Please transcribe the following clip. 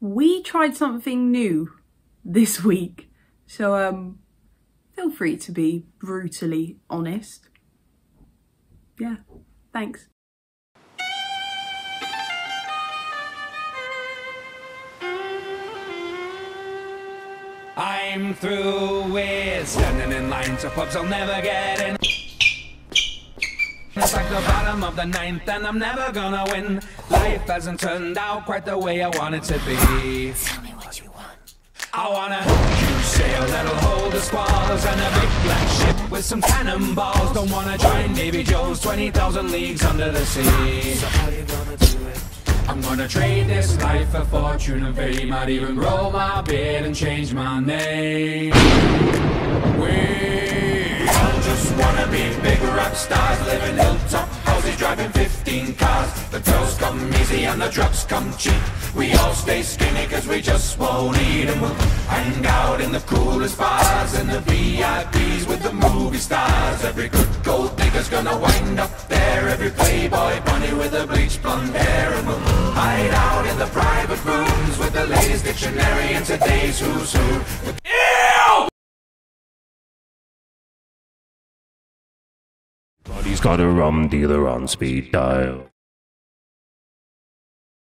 we tried something new this week. So um feel free to be brutally honest. Yeah, thanks. I'm through with standing in line to pubs I'll never get in. It's like the bottom of the ninth and I'm never gonna win. Life hasn't turned out quite the way I want it to be. Tell me what you want. I want a huge sail that'll hold the squalls and a big black ship with some cannonballs. Don't wanna join Davy Jones 20,000 leagues under the sea. So how you gonna do it? I'm gonna trade this life for fortune and fame. Might even grow my beard and change my name. We all just wanna be big stars, living in hilltop houses, driving 15 cars. The girls come easy and the drugs come cheap. We all stay skinny cause we just won't eat and we'll hang out in the coolest bars and the VIPs with the movie stars. Every good gold digger's gonna wind up there. Every playboy bunny with the bleached blonde hair and we'll hide out in the private rooms with the latest dictionary and today's who's who. Buddy's got a rum dealer on speed dial.